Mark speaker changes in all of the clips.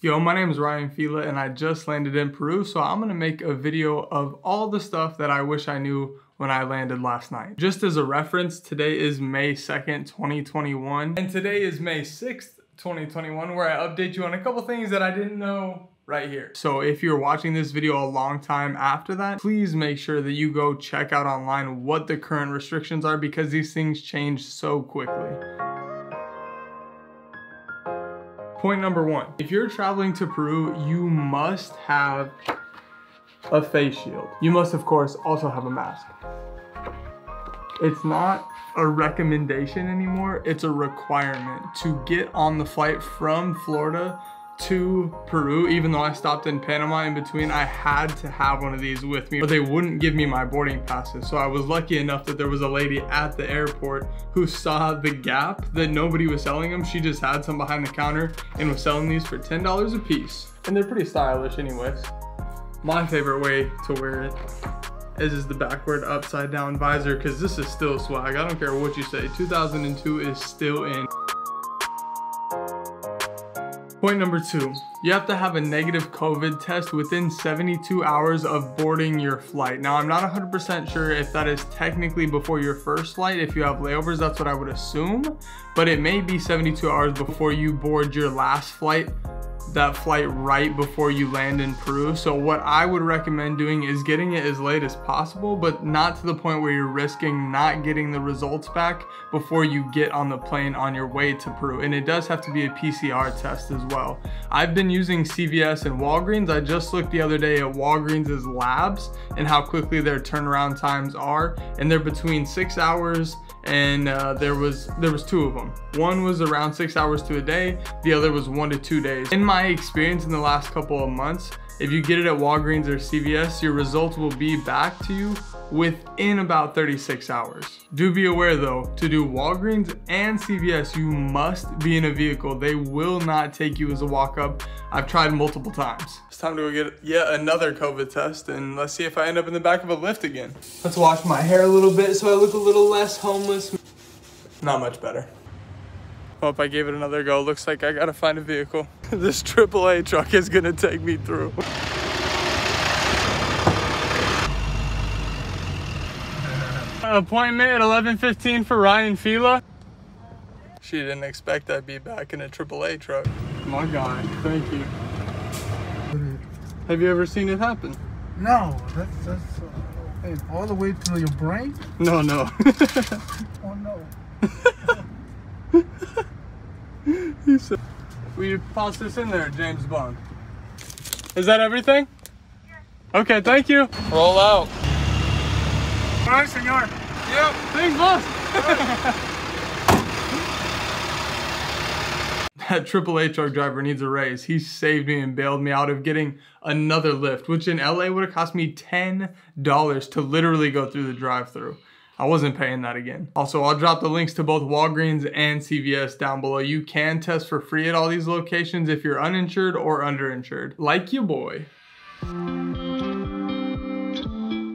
Speaker 1: Yo, my name is Ryan Fila and I just landed in Peru, so I'm gonna make a video of all the stuff that I wish I knew when I landed last night. Just as a reference, today is May 2nd, 2021, and today is May 6th, 2021, where I update you on a couple things that I didn't know right here. So if you're watching this video a long time after that, please make sure that you go check out online what the current restrictions are because these things change so quickly. Point number one, if you're traveling to Peru, you must have a face shield. You must, of course, also have a mask. It's not a recommendation anymore, it's a requirement to get on the flight from Florida to Peru, even though I stopped in Panama in between, I had to have one of these with me, but they wouldn't give me my boarding passes. So I was lucky enough that there was a lady at the airport who saw the gap that nobody was selling them. She just had some behind the counter and was selling these for $10 a piece. And they're pretty stylish anyways. My favorite way to wear it is, is the backward upside down visor because this is still swag. I don't care what you say. 2002 is still in. Point number two, you have to have a negative COVID test within 72 hours of boarding your flight. Now, I'm not 100% sure if that is technically before your first flight. If you have layovers, that's what I would assume, but it may be 72 hours before you board your last flight that flight right before you land in Peru. So what I would recommend doing is getting it as late as possible, but not to the point where you're risking not getting the results back before you get on the plane on your way to Peru. And it does have to be a PCR test as well. I've been using CVS and Walgreens. I just looked the other day at Walgreens' labs and how quickly their turnaround times are. And they're between six hours and uh, there was there was two of them. One was around six hours to a day, the other was one to two days. In my experience in the last couple of months, if you get it at Walgreens or CVS, your results will be back to you within about 36 hours. Do be aware though, to do Walgreens and CVS, you must be in a vehicle. They will not take you as a walk-up. I've tried multiple times. It's time to go get yet another COVID test and let's see if I end up in the back of a Lyft again. Let's wash my hair a little bit so I look a little less homeless. Not much better. Hope I gave it another go. Looks like I gotta find a vehicle. this AAA truck is gonna take me through. Appointment at 11.15 for Ryan Fila. She didn't expect I'd be back in a AAA truck. My God, thank you. Have you ever seen it happen?
Speaker 2: No, that's, that's uh, all the way to your brain?
Speaker 1: No, no.
Speaker 2: oh no.
Speaker 1: he said, will you toss this in there, James Bond? Is that everything? Okay, thank you. Roll out.
Speaker 2: Bye, senor.
Speaker 1: Yep, that AAA truck driver needs a raise. He saved me and bailed me out of getting another Lyft, which in LA would have cost me $10 to literally go through the drive through I wasn't paying that again. Also, I'll drop the links to both Walgreens and CVS down below. You can test for free at all these locations if you're uninsured or underinsured. Like your boy.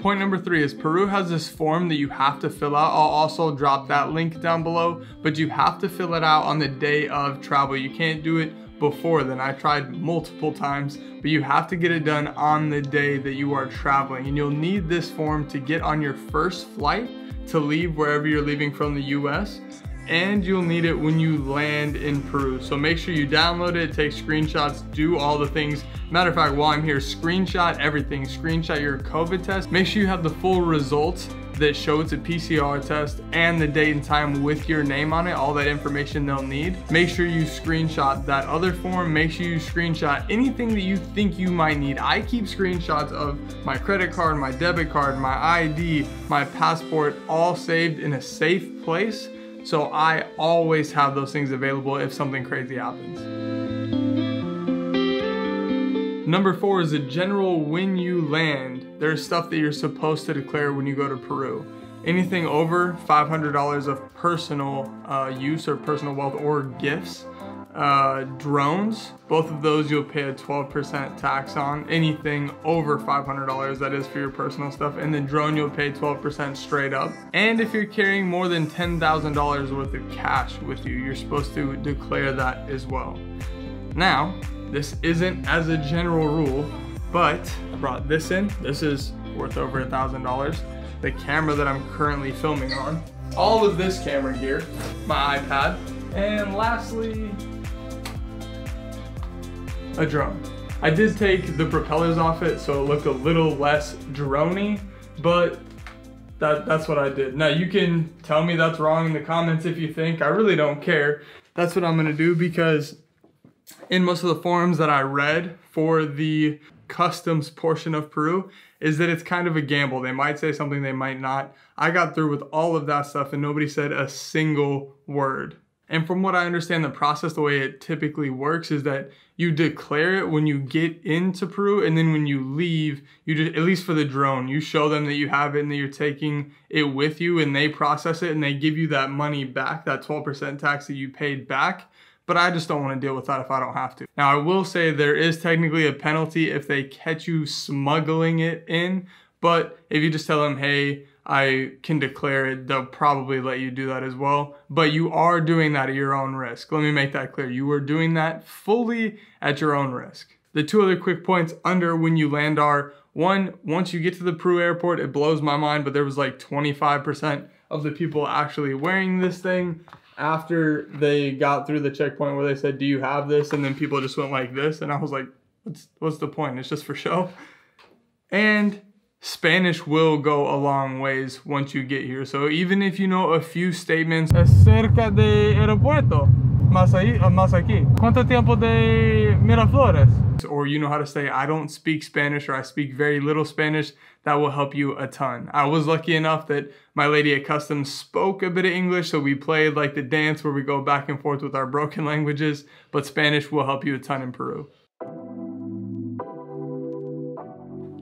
Speaker 1: Point number three is Peru has this form that you have to fill out. I'll also drop that link down below, but you have to fill it out on the day of travel. You can't do it before then. I tried multiple times, but you have to get it done on the day that you are traveling. And you'll need this form to get on your first flight to leave wherever you're leaving from the US and you'll need it when you land in Peru. So make sure you download it, take screenshots, do all the things. Matter of fact, while I'm here, screenshot everything. Screenshot your COVID test. Make sure you have the full results that show it's a PCR test and the date and time with your name on it, all that information they'll need. Make sure you screenshot that other form. Make sure you screenshot anything that you think you might need. I keep screenshots of my credit card, my debit card, my ID, my passport, all saved in a safe place. So I always have those things available if something crazy happens. Number four is a general when you land there's stuff that you're supposed to declare when you go to Peru. Anything over $500 of personal uh, use or personal wealth or gifts. Uh, drones, both of those you'll pay a 12% tax on. Anything over $500 that is for your personal stuff. And the drone you'll pay 12% straight up. And if you're carrying more than $10,000 worth of cash with you, you're supposed to declare that as well. Now, This isn't as a general rule, but I brought this in. This is worth over a thousand dollars. The camera that I'm currently filming on, all of this camera gear, my iPad, and lastly, a drone. I did take the propellers off it so it looked a little less droney, but that, that's what I did. Now you can tell me that's wrong in the comments if you think, I really don't care. That's what I'm gonna do because in most of the forums that I read for the customs portion of Peru is that it's kind of a gamble. They might say something, they might not. I got through with all of that stuff and nobody said a single word. And from what I understand, the process, the way it typically works is that you declare it when you get into Peru, and then when you leave, you just, at least for the drone, you show them that you have it and that you're taking it with you, and they process it and they give you that money back, that 12% tax that you paid back. But I just don't want to deal with that if I don't have to. Now, I will say there is technically a penalty if they catch you smuggling it in, but if you just tell them, hey, I can declare it, they'll probably let you do that as well. But you are doing that at your own risk. Let me make that clear. You are doing that fully at your own risk. The two other quick points under when you land are one, once you get to the Peru airport, it blows my mind, but there was like 25% of the people actually wearing this thing after they got through the checkpoint where they said, do you have this? And then people just went like this. And I was like, what's, what's the point? It's just for show. And Spanish will go a long ways once you get here. So even if you know a few statements. Cerca de aeropuerto. Más, ahí, uh, más aquí. ¿Cuánto tiempo de Miraflores? Or you know how to say, I don't speak Spanish or I speak very little Spanish. That will help you a ton. I was lucky enough that my lady at Customs spoke a bit of English. So we played like the dance where we go back and forth with our broken languages. But Spanish will help you a ton in Peru.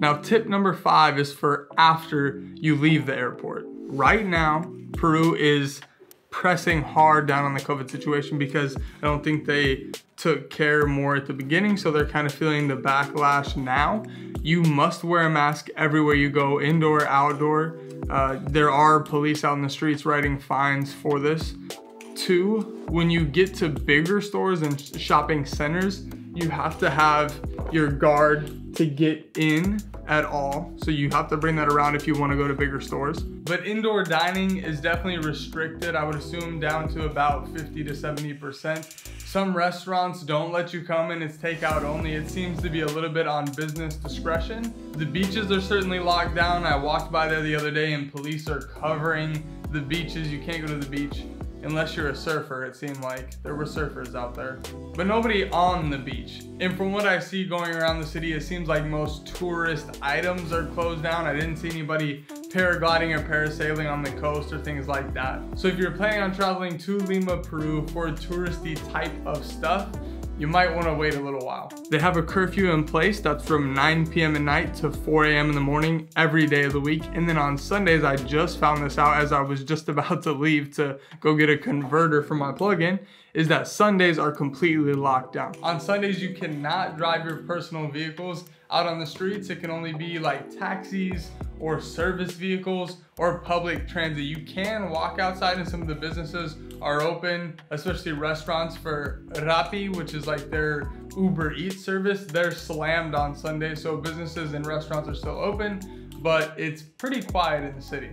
Speaker 1: Now, tip number five is for after you leave the airport. Right now, Peru is pressing hard down on the COVID situation because I don't think they took care more at the beginning, so they're kind of feeling the backlash now. You must wear a mask everywhere you go, indoor, outdoor. Uh, there are police out in the streets writing fines for this. Two, when you get to bigger stores and shopping centers, you have to have your guard to get in at all. So you have to bring that around if you wanna go to bigger stores. But indoor dining is definitely restricted. I would assume down to about 50 to 70%. Some restaurants don't let you come in, it's takeout only. It seems to be a little bit on business discretion. The beaches are certainly locked down. I walked by there the other day and police are covering the beaches. You can't go to the beach unless you're a surfer, it seemed like. There were surfers out there. But nobody on the beach. And from what I see going around the city, it seems like most tourist items are closed down. I didn't see anybody paragliding or parasailing on the coast or things like that. So if you're planning on traveling to Lima, Peru for touristy type of stuff, you might want to wait a little while. They have a curfew in place that's from 9 p.m. at night to 4 a.m. in the morning every day of the week. And then on Sundays, I just found this out as I was just about to leave to go get a converter for my plug-in, is that Sundays are completely locked down. On Sundays, you cannot drive your personal vehicles out on the streets. It can only be like taxis or service vehicles or public transit. You can walk outside and some of the businesses are open, especially restaurants for Rappi, which is like their Uber Eats service. They're slammed on Sunday, so businesses and restaurants are still open, but it's pretty quiet in the city.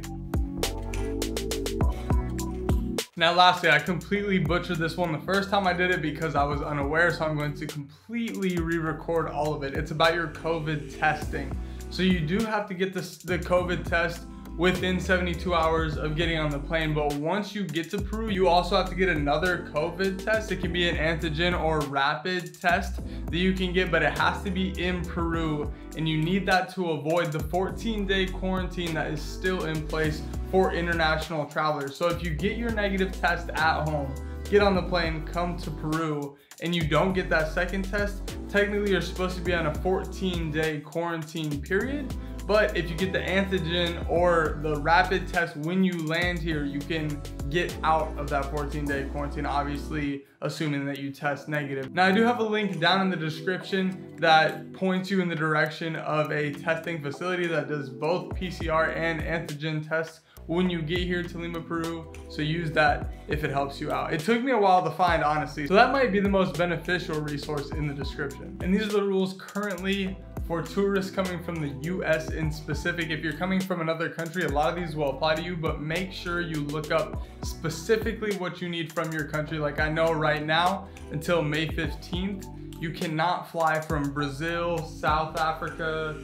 Speaker 1: Now lastly, I completely butchered this one the first time I did it because I was unaware, so I'm going to completely re-record all of it. It's about your COVID testing. So you do have to get this, the COVID test within 72 hours of getting on the plane. But once you get to Peru, you also have to get another COVID test. It can be an antigen or rapid test that you can get, but it has to be in Peru. And you need that to avoid the 14 day quarantine that is still in place for international travelers. So if you get your negative test at home, get on the plane, come to Peru, and you don't get that second test, technically you're supposed to be on a 14 day quarantine period. But if you get the antigen or the rapid test when you land here, you can get out of that 14 day quarantine, obviously assuming that you test negative. Now I do have a link down in the description that points you in the direction of a testing facility that does both PCR and antigen tests when you get here to Lima, Peru. So use that if it helps you out. It took me a while to find, honestly. So that might be the most beneficial resource in the description. And these are the rules currently for tourists coming from the US in specific. If you're coming from another country, a lot of these will apply to you, but make sure you look up specifically what you need from your country. Like I know right now, until May 15th, you cannot fly from Brazil, South Africa,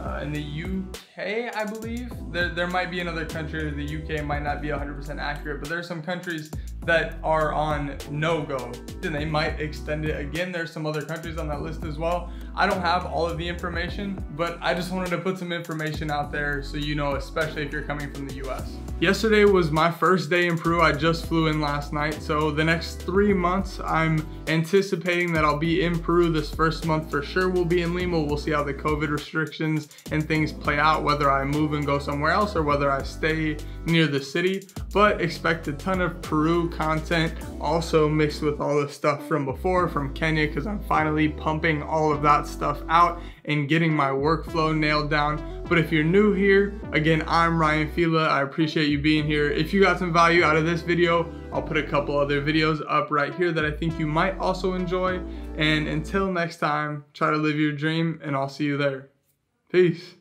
Speaker 1: uh, in the UK, I believe. There, there might be another country, the UK might not be 100% accurate, but there are some countries that are on no-go and they might extend it again. There's some other countries on that list as well. I don't have all of the information, but I just wanted to put some information out there so you know, especially if you're coming from the US. Yesterday was my first day in Peru. I just flew in last night. So the next three months, I'm anticipating that I'll be in Peru this first month for sure. We'll be in Lima. We'll see how the COVID restrictions and things play out, whether I move and go somewhere else or whether I stay near the city. But expect a ton of Peru content also mixed with all the stuff from before from Kenya because I'm finally pumping all of that stuff out and getting my workflow nailed down. But if you're new here, again, I'm Ryan Fila. I appreciate you being here. If you got some value out of this video, I'll put a couple other videos up right here that I think you might also enjoy. And until next time, try to live your dream and I'll see you there. Peace.